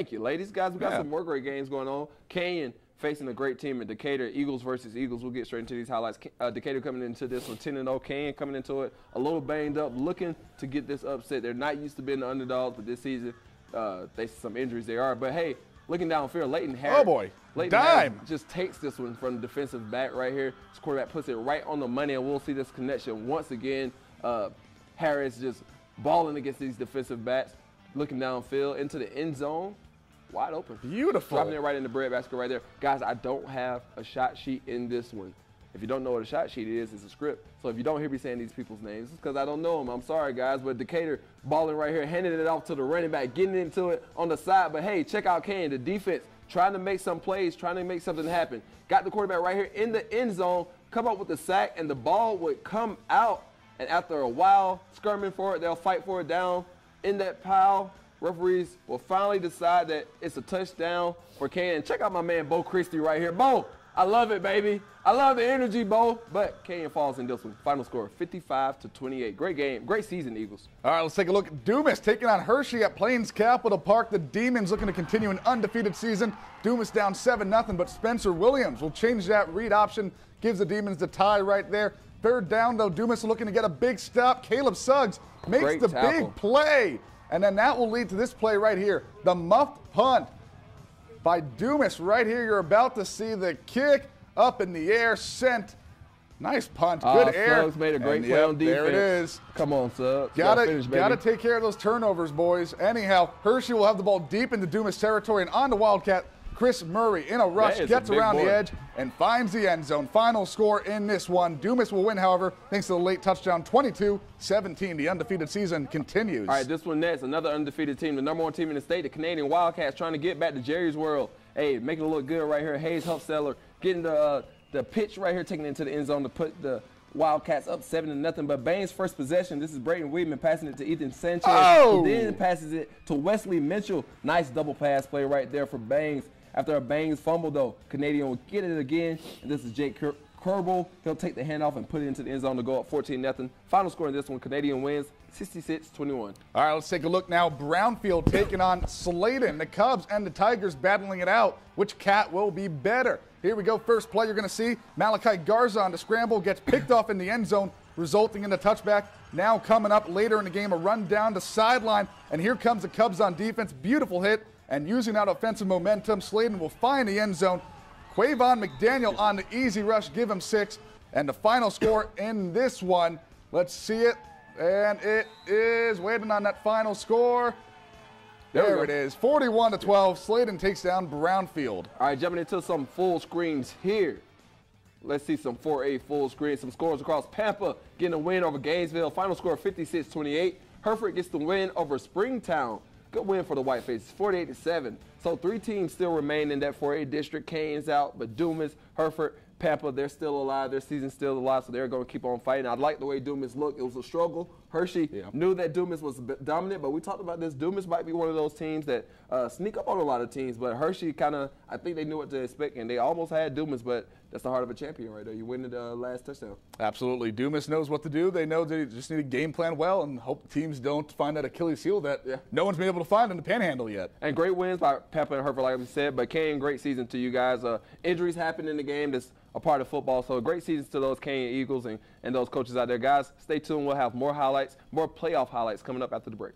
Thank you, ladies. Guys, we got Yeah. some more great games going on. Canyon facing a great team at Decatur. Eagles versus Eagles. We'll get straight into these highlights. Uh, Decatur coming into this one 10 0. Canyon coming into it a little banged up, looking to get this upset. They're not used to being the underdogs, but this season, uh, they some injuries they are. But hey, looking downfield, Leighton Harris. Oh, boy. Leighton Dime. Harris just takes this one from the defensive back right here. This quarterback puts it right on the money, and we'll see this connection once again. Uh, Harris just balling against these defensive backs, looking downfield into the end zone, wide open. Beautiful. Dropping it right in the bread basket right there. Guys, I don't have a shot sheet in this one. If you don't know what a shot sheet is, it's a script. So if you don't hear me saying these people's names, it's because I don't know them. I'm sorry, guys. But Decatur balling right here, handing it off to the running back, getting into it on the side. But hey, check out Kane, the defense, trying to make some plays, trying to make something happen. Got the quarterback right here in the end zone, come up with the sack, and the ball would come out. And after a while, skirming for it, they'll fight for it down in that pile. Referees will finally decide that it's a touchdown for Kane. Check out my man Bo Christie right here. Bo, I love it, baby. I love the energy, Bo. But Kane falls in this one. Final score 55 to 28. Great game. Great season, Eagles. All right, let's take a look. Dumas taking on Hirschi at Plains Capital Park. The Demons looking to continue an undefeated season. Dumas down 7 0, but Spencer Williams will change that read option, gives the Demons the tie right there. Third down, though, Dumas looking to get a big stop. Caleb Suggs makes Great the tackle. big play. And then that will lead to this play right here the muffed punt by Dumas right here. You're about to see the kick up in the air, sent. Nice punt, good Uh, air. Suggs made a great And play yep, on defense. There it is. Come on, Suggs. Gotta, finish, gotta take care of those turnovers, boys. Anyhow, Hirschi will have the ball deep into Dumas territory and on to Wildcat. Chris Murray in a rush is a gets around boy. the edge and finds the end zone. Final score in this one. Dumas will win, however, thanks to the late touchdown 22 17. The undefeated season continues. All right, this one next. Another undefeated team, the number one team in the state, the Canadian Wildcats, trying to get back to Jerry's world. Hey, making it look good right here. Hayes Huffseller getting the uh, the pitch right here, taking it into the end zone to put the Wildcats up seven to nothing. But Bangs' first possession. This is Brayton Weedman passing it to Ethan Sanchez. Oh! He then passes it to Wesley Mitchell. Nice double pass play right there for Bangs. After a Bangs fumble, though, Canadian will get it again. And this is Jake Ker- Kerbal. He'll take the handoff and put it into the end zone to go up 14 0 Final score in this one, Canadian wins 66 21. All right, let's take a look now. Brownfield taking on Slaton. The Cubs and the Tigers battling it out. Which cat will be better? Here we go. First play you're going to see Malachi Garza on the scramble gets picked off in the end zone, resulting in a touchback. Now coming up later in the game, a run down the sideline, and here comes the Cubs on defense. Beautiful hit, and using that offensive momentum, Slaton will find the end zone. Quavon McDaniel on the easy rush, give him six. And the final score in this one, let's see it. And it is waiting on that final score. There There it is. 41 to 12. Slaton takes down Brownfield. All right, jumping into some full screens here. Let's see some 4A full screen. Some scores across Pampa getting a win over Gainesville. Final score 56 28. Hereford gets the win over Springtown. Good win for the Whitefaces, 48 to 7. So three teams still remain in that 4A district. Kane's out, but Dumas, Hereford, Pampa, they're still alive. Their season's still alive, so they're going to keep on fighting. I like the way Dumas looked. It was a struggle. Hirschi Yeah. knew that Dumas was dominant, but we talked about this. Dumas might be one of those teams that uh, sneak up on a lot of teams, but Hirschi kind of, I think they knew what to expect, and they almost had Dumas, but that's the heart of a champion right there. You win the uh, last touchdown. Absolutely. Dumas knows what to do. They know they just need to game plan well and hope teams don't find that Achilles heel that Yeah. no one's been able to find in the panhandle yet. And great wins by Pepper and Hereford, like we said. But Kane, great season to you guys. Uh, injuries happen in the game. That's a part of football. So great seasons to those Kane Eagles and, and those coaches out there. Guys, stay tuned. We'll have more highlights, more playoff highlights coming up after the break.